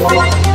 Bye.